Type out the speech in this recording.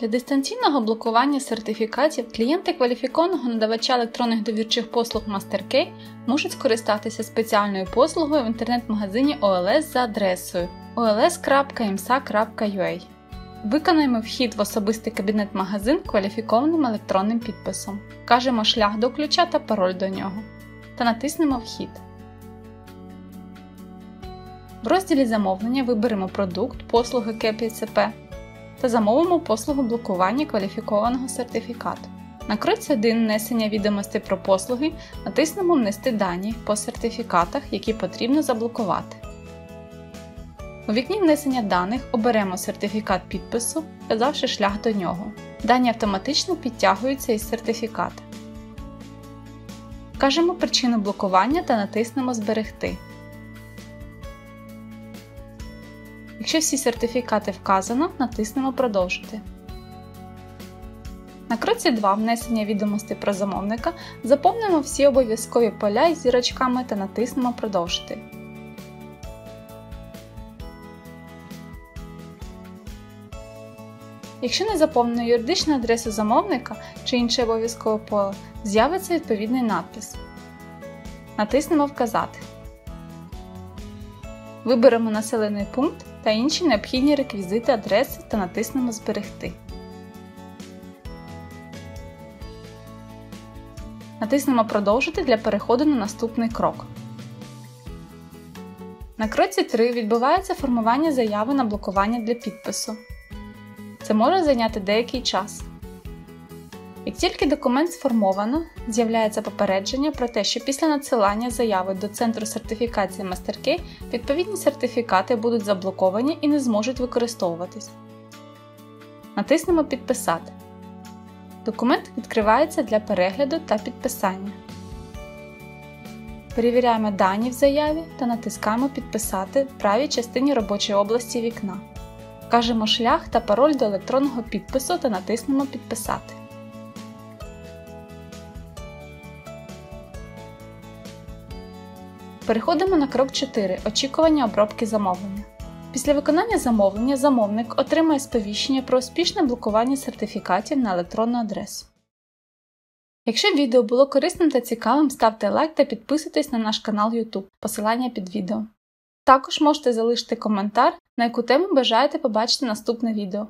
Для дистанційного блокування сертифікатів клієнти кваліфікованого надавача електронних довірчих послуг MasterKey можуть скористатися спеціальною послугою в інтернет-магазині OLS за адресою ols.imsa.ua. Виконаємо вхід в особистий кабінет-магазин кваліфікованим електронним підписом. Кажемо шлях до ключа та пароль до нього. Та натиснемо Вхід. В розділі Замовлення виберемо продукт послуги КПЦП та замовимо послугу блокування кваліфікованого сертифікату. На кроці 1 внесення відомостей про послуги натиснемо Внести дані по сертифікатах, які потрібно заблокувати. У вікні внесення даних оберемо сертифікат підпису, вказавши шлях до нього. Дані автоматично підтягуються із сертифіката. Вкажемо причину блокування та натиснемо Зберегти. Якщо всі сертифікати вказано, натиснемо Продовжити. На кроці 2 внесення відомостей про замовника заповнимо всі обов'язкові поля із зірочками та натиснемо Продовжити. Якщо не заповнено юридичну адресу замовника чи інше обов'язкове поле, з'явиться відповідний надпис. Натиснемо Вказати. Виберемо населений пункт та інші необхідні реквізити адреси та натиснемо Зберегти. Натиснемо Продовжити для переходу на наступний крок. На кроці 3 відбувається формування заяви на блокування для підпису. Це може зайняти деякий час. Як тільки документ сформовано, з'являється попередження про те, що після надсилання заяви до центру сертифікації MasterKey відповідні сертифікати будуть заблоковані і не зможуть використовуватись. Натиснемо Підписати. Документ відкривається для перегляду та підписання. Перевіряємо дані в заяві та натискаємо Підписати в правій частині робочої області вікна. Вкажемо шлях та пароль до електронного підпису та натиснемо Підписати. Переходимо на крок 4. Очікування обробки замовлення. Після виконання замовлення замовник отримає сповіщення про успішне блокування сертифікатів на електронну адресу. Якщо відео було корисним та цікавим, ставте лайк та підписуйтесь на наш канал YouTube, посилання під відео. Також можете залишити коментар, на яку тему бажаєте побачити наступне відео.